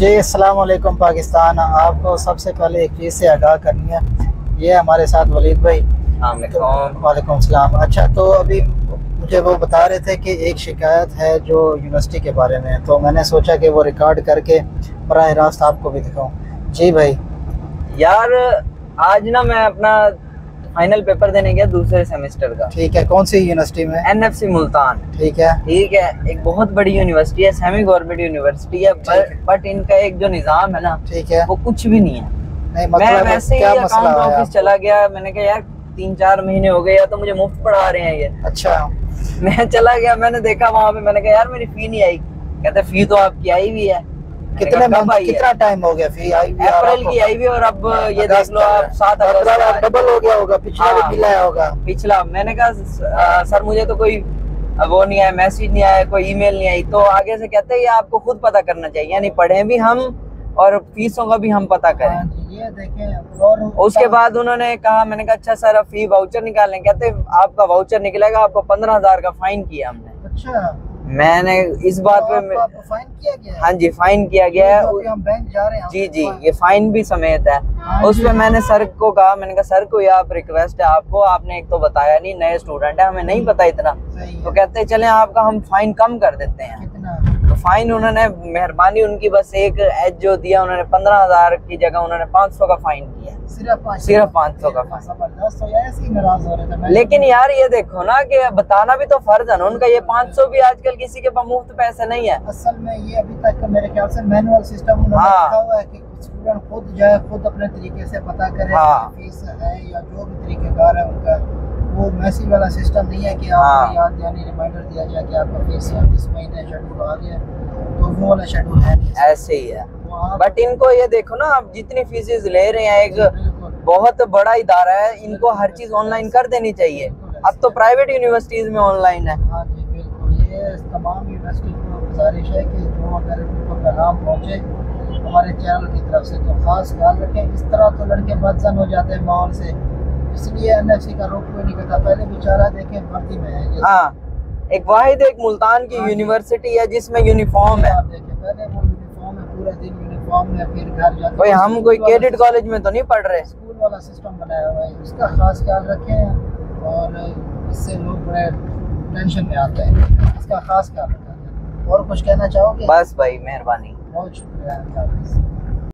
जी अस्सलाम वालेकुम पाकिस्तान। आपको सबसे पहले एक चीज़ से आगाह करनी है। ये हमारे साथ वलीद भाई। तो, वालेकुम सलाम। अच्छा तो अभी मुझे वो बता रहे थे कि एक शिकायत है जो यूनिवर्सिटी के बारे में तो मैंने सोचा कि वो रिकॉर्ड करके बर रास्त आपको भी दिखाऊँ। जी भाई। यार आज ना मैं अपना फाइनल पेपर देने गया दूसरे सेमेस्टर का। ठीक है कौन सी यूनिवर्सिटी में? एनएफसी मुल्तान। ठीक है। ठीक है एक बहुत बड़ी यूनिवर्सिटी है सेमी गवर्नमेंट यूनिवर्सिटी है। बट इनका एक जो निज़ाम है ना ठीक है। वो कुछ भी नहीं है। नहीं मैं मतलब वैसे ही क्या अकाउंट मसला है ऑफ़िस चला गया मैंने कहा यार तीन चार महीने हो गए या तो मुझे मुफ़्त पढ़ा रहे हैं ये। अच्छा। मैं चला गया मैंने देखा वहाँ पे मैंने कहा यार मेरी फ़ी नहीं आई। कहते फ़ी तो आपकी आई हुई है। कितने है? कितना टाइम हो गया फिर आई अप्रैल की आई हुई और अब ये देख लो आप सात अगस्त है। डबल हो गया होगा पिछला भी हाँ। मिला है होगा। पिछला। मैंने कहा सर मुझे तो कोई वो नहीं आया मैसेज नहीं आया कोई ईमेल नहीं आई। तो आगे से कहते हैं ये आपको खुद पता करना चाहिए यानी पढ़े भी हम और फीसों का भी हम पता हाँ करें जी, ये देखें और उसके बाद उन्होंने कहा मैंने कहा अच्छा सर अब फ़ी वाउचर निकालें कहते आपका वाउचर निकलेगा आपको पंद्रह हज़ार का फाइन किया हमने। अच्छा। मैंने इस बात पे आपको- आपको फाइन किया गया हाँ? जी फाइन किया गया जो है अभी हम बैंक जा रहे हैं जी जी ये फाइन भी समेत है। हाँ उस पर मैंने सर को कहा मैंने कहा सर को ये आप रिक्वेस्ट है आपको आपने एक तो बताया नहीं नए स्टूडेंट है हमें नहीं पता इतना। तो कहते हैं चले आपका हम फाइन कम कर देते हैं। तो फाइन उन्होंने मेहरबानी उनकी बस एक एज जो दिया उन्होंने पंद्रह हज़ार की जगह उन्होंने पाँच सौ का फाइन किया सिर्फ़ पाँच सौ का फाइन। लेकिन यार ये देखो ना कि बताना भी तो फ़र्ज़ है ना उनका ये पाँच सौ भी आजकल किसी के पास मुफ़्त पैसे नहीं है असल में ये अभी तक मेरे ख्याल से मैनुअल सिस्टम हाँ। हुआ है कि स्टूडेंट खुद जो है खुद अपने तरीके से पता करे हाँ। फ़ीस है या जो भी तरीके तरीकेकार है उनका वो मैसेज वाला सिस्टम नहीं है कि आपको हाँ। याद यानी रिमाइंडर दिया जाए कि आपका फ़ीस इस महीने शेड्यूल आ गया तो वो वाला शेड्यूल है नहीं। ऐसे ही है। बट इनको ये देखो ना आप जितनी फीसेस ले रहे हैं एक बहुत बड़ा इदारा है इनको हर चीज़ ऑनलाइन कर देनी चाहिए। अब तो प्राइवेट यूनिवर्सिटीज में ऑनलाइन है। हाँ जी बिल्कुल। ये तमाम यूनिवर्सिटी को गुजारिश है कि जो अगर उनको पैगाम पहुँचे हमारे चैनल की तरफ़ से तो ख़ास ख्याल रखें। इस तरह तो लड़के बदजन हो जाते हैं माहौल से। इसलिए एन का रुख कोई नहीं करता। पहले बेचारा देखें भर्ती में है हाँ एक वाहिद एक मुल्तान की हाँ यूनिवर्सिटी है जिसमें यूनिफॉर्म है। पहले वो यूनिफॉर्म है पूरा दिन यूनिफॉर्म में फिर घर जाते कोई हम कोई कैडेट कॉलेज में तो नहीं पढ़ रहे। स्कूल वाला सिस्टम बनाया हुआ है। इसका खास ख्याल रखें और इससे लोग बड़े टेंशन में आते हैं। इसका खास ख्याल रखें। और कुछ कहना चाहोगे? बस भाई मेहरबानी। बहुत शुक्रिया।